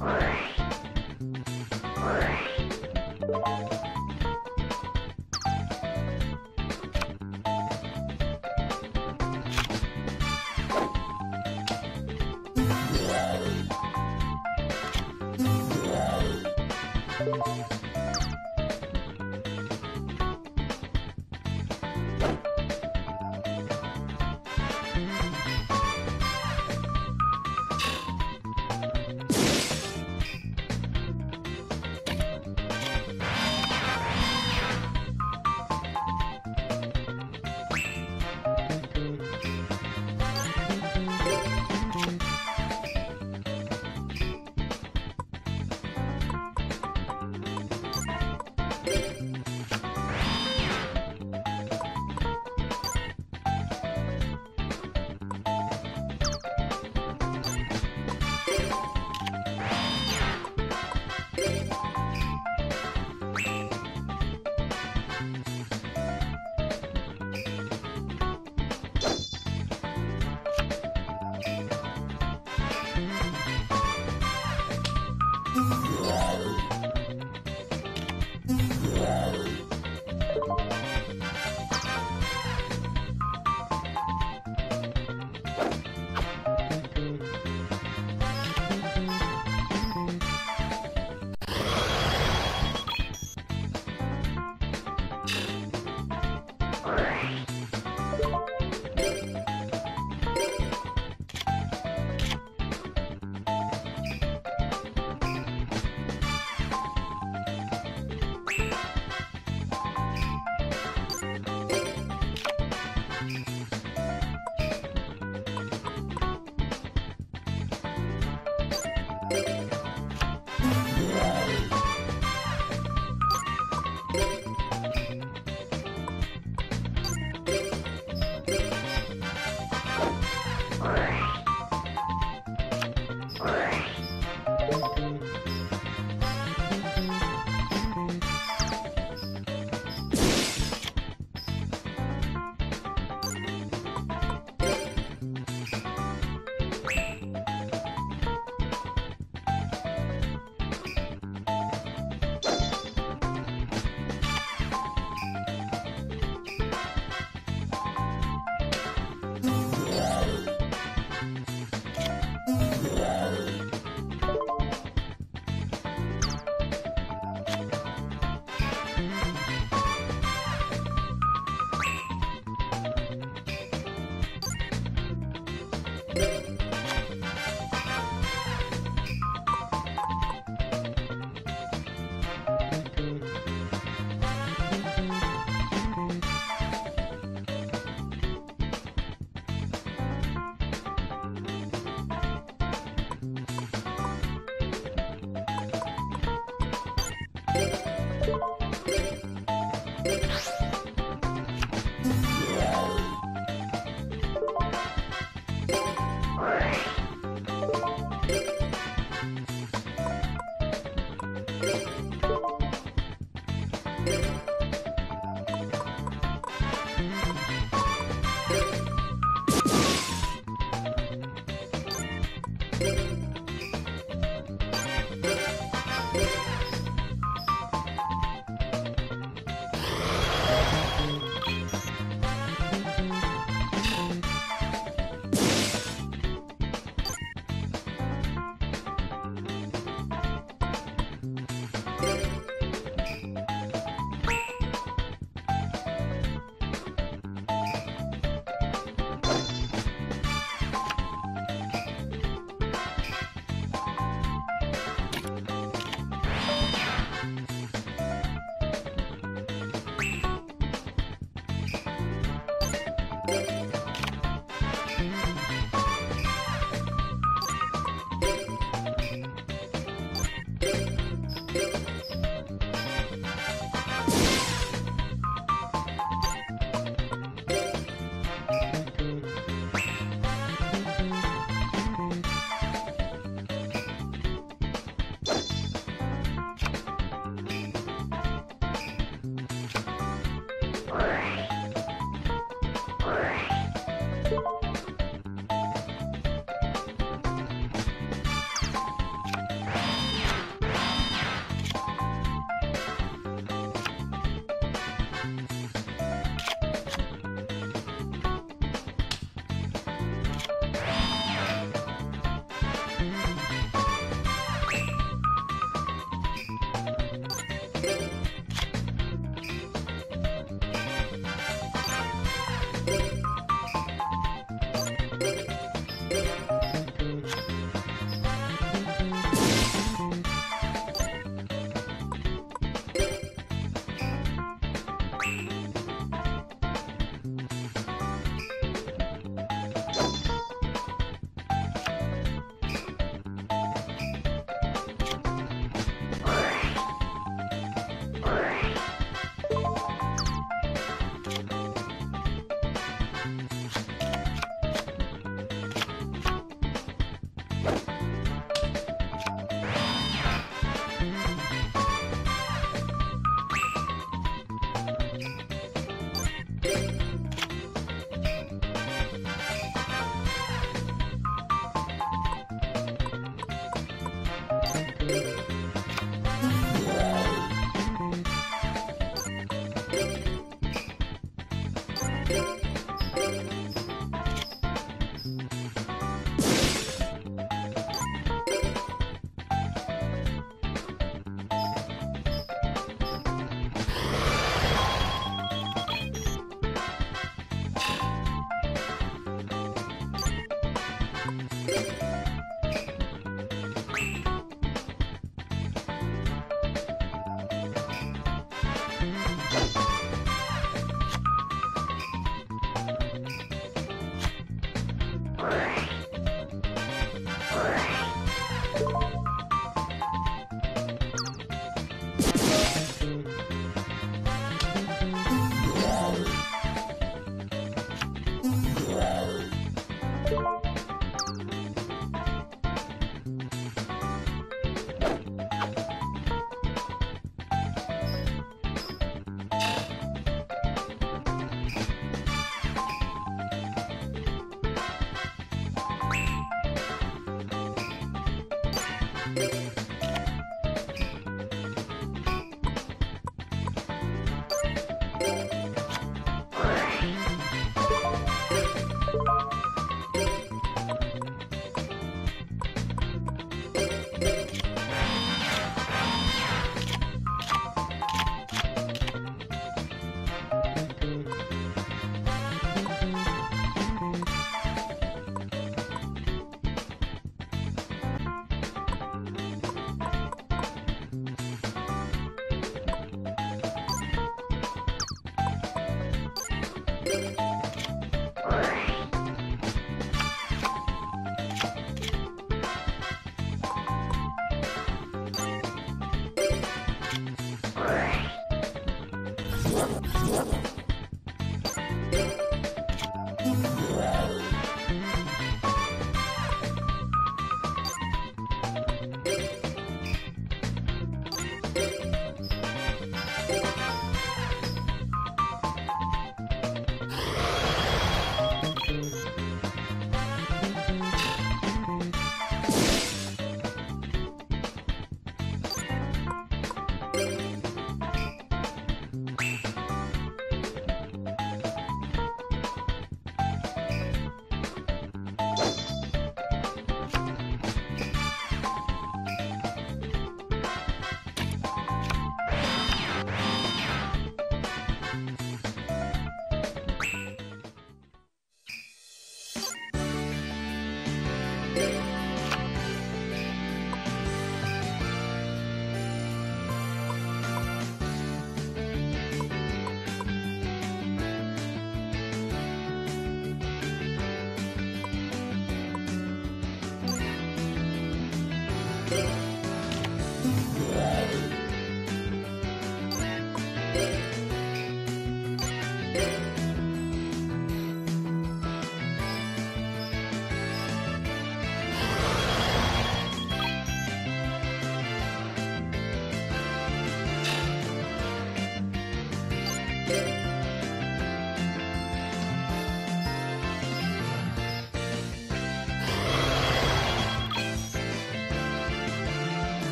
Bye.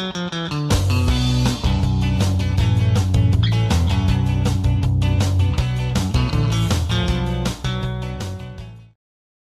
Música